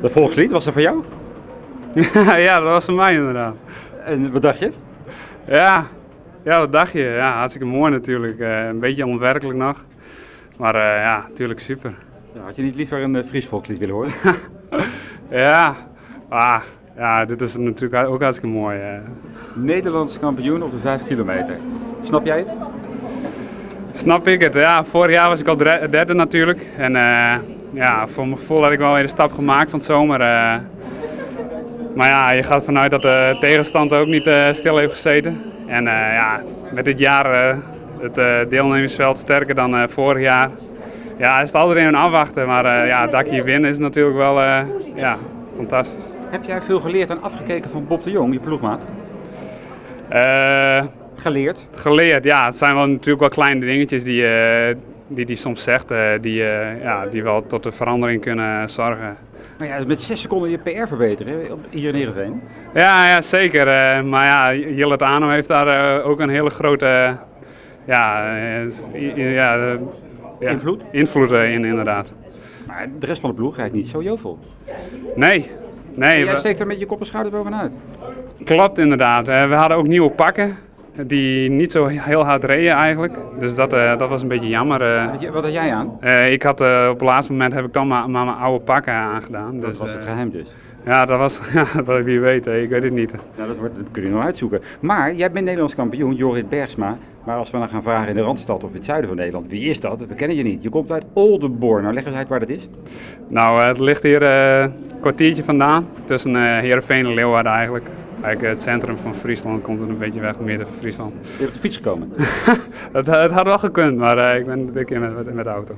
Dat volkslied, was dat voor jou? ja, dat was voor mij inderdaad. En wat dacht je? Ja, ja wat dacht je? Ja, hartstikke mooi natuurlijk. Uh, een beetje onwerkelijk nog. Maar uh, ja, natuurlijk super. Ja, had je niet liever een uh, Fries volkslied willen horen? ja, ah, ja, dit is natuurlijk ook hartstikke mooi. Nederlands kampioen op de 5 kilometer. Snap jij het? Snap ik het. Ja, vorig jaar was ik al derde natuurlijk. En ja, voor mijn gevoel had ik wel weer de stap gemaakt van het zomer. Maar ja, je gaat vanuit dat de tegenstand ook niet uh, stil heeft gezeten. En ja, met dit jaar het deelnemersveld sterker dan vorig jaar. Ja, is het altijd even afwachten. Maar ja, dat is natuurlijk wel ja, fantastisch. Heb jij veel geleerd en afgekeken van Bob de Jong, je ploegmaat? Geleerd? Geleerd, ja. Het zijn wel natuurlijk wel kleine dingetjes die die, die soms zegt, die, ja, die wel tot de verandering kunnen zorgen. Maar ja, met 6 seconden je PR verbeteren hier in Heerenveen. Ja, ja zeker. Uh, maar ja, Jillet Ano heeft daar uh, ook een hele grote ja, uh, ja, invloed, invloed in, inderdaad. Maar de rest van de ploeg rijdt niet zo jovel. Nee. nee jij steekt er met je kop en schouder bovenuit. Klopt inderdaad. we hadden ook nieuwe pakken die niet zo heel hard reden eigenlijk. Dus dat, uh, dat was een beetje jammer. Uh, wat had jij aan? Uh, ik had op het laatste moment heb ik dan maar, maar mijn oude pakken aangedaan. Dat dus, was het geheim dus? Ja, dat was, ja, wie weet, ik weet het niet. Ja, dat, wordt, dat kun je nog uitzoeken. Maar jij bent Nederlands kampioen, Jorrit Bergsma. Maar als we dan gaan vragen in de Randstad of in het zuiden van Nederland, wie is dat? We kennen je niet. Je komt uit Oldenborn. Nou, leg eens uit waar dat is. Nou, het ligt hier een kwartiertje vandaan. Tussen uh, Heerenveen en Leeuwarden eigenlijk. Eigenlijk het centrum van Friesland komt er een beetje weg, midden van Friesland. Je bent op de fiets gekomen? het, het, had wel gekund, maar uh, ik ben een keer met, met de auto.